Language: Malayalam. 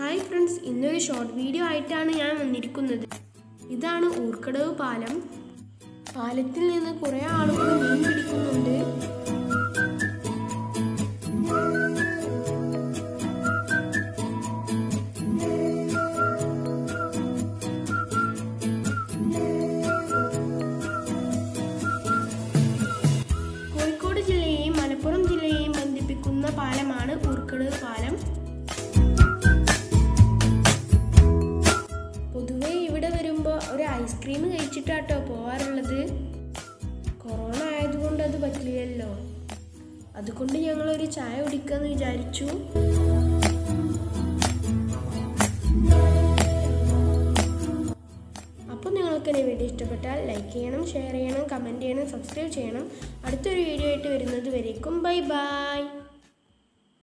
ഹായ് ഫ്രണ്ട്സ് ഇന്നൊരു ഷോർട്ട് വീഡിയോ ആയിട്ടാണ് ഞാൻ വന്നിരിക്കുന്നത്. ഇതാണ് ഊർക്കടവ് പാലം. പാലത്തിൽ നിന്ന് കുറേ ആളുകൾ മീൻ പിടിക്കുന്നുണ്ട്. കോഴിക്കോട് മലപ്പുറം ബന്ധിപ്പിക്കുന്ന പാലമാണ് ഊർക്കടവ് പാലം. ഒരു ഐസ്ക്രീം കഴിച്ചിട്ടാട്ടോ പോവാറുള്ളത്. കൊറോണ ആയതുകൊണ്ട് അത് പറ്റില്ലല്ലോ. അതുകൊണ്ട് ഞങ്ങൾ ഒരു ചായ കുടിക്കാന്ന് വിചാരിച്ചു. അപ്പോൾ നിങ്ങൾക്ക് എന്റെ വീഡിയോ ഇഷ്ടപ്പെട്ടാൽ ലൈക്ക് ചെയ്യണം ഷെയർ ചെയ്യണം കമന്റ് ചെയ്യണം സബ്സ്ക്രൈബ് ചെയ്യണം. അടുത്തൊരു വീഡിയോ ആയിട്ട് വരുന്നത് വരേക്കും. Bye bye